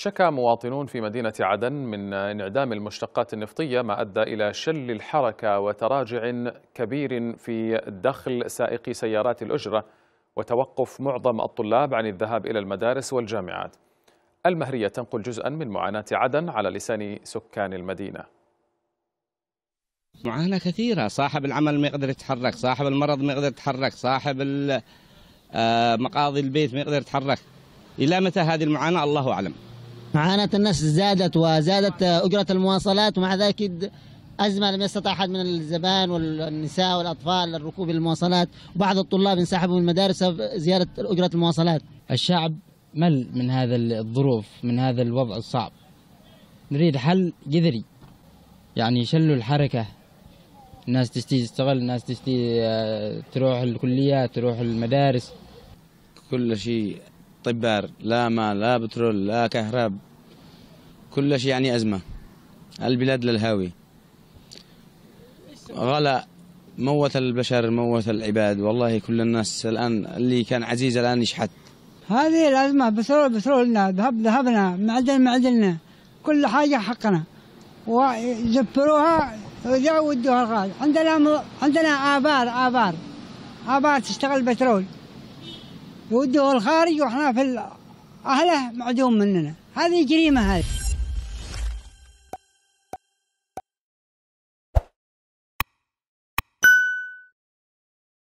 شكى مواطنون في مدينة عدن من انعدام المشتقات النفطية ما أدى إلى شل الحركة وتراجع كبير في دخل سائقي سيارات الأجرة وتوقف معظم الطلاب عن الذهاب إلى المدارس والجامعات. المهرية تنقل جزءا من معاناة عدن على لسان سكان المدينة. معاناة كثيرة. صاحب العمل ما يقدر يتحرك صاحب المرض ما يقدر يتحرك صاحب مقاضي البيت ما يقدر يتحرك. إلى متى هذه المعاناة؟ الله أعلم. معاناة الناس زادت وزادت أجرة المواصلات. ومع ذلك أزمة لم يستطع أحد من الزبائن والنساء والأطفال الركوب المواصلات. وبعض الطلاب انسحبوا من المدارس زيادة أجرة المواصلات. الشعب مل من هذا الظروف من هذا الوضع الصعب. نريد حل جذري. يعني شلوا الحركة. الناس تشتي تشتغل الناس تشتي تروح الكليات تروح المدارس. كل شيء طبار لا ماء لا بترول لا كهرب كل شيء يعني أزمة. البلاد للهاوي. غلا موت البشر موت العباد. والله كل الناس الآن اللي كان عزيز الآن يشحت. هذه الأزمة بترول بترولنا. ذهب ذهبنا معدن معدننا كل حاجة حقنا. وزفروها ودوها الخارج عندنا م... عندنا آبار آبار. آبار تشتغل بترول. يودوه الخارج وإحنا في أهله معدوم مننا. هذه جريمة هذه.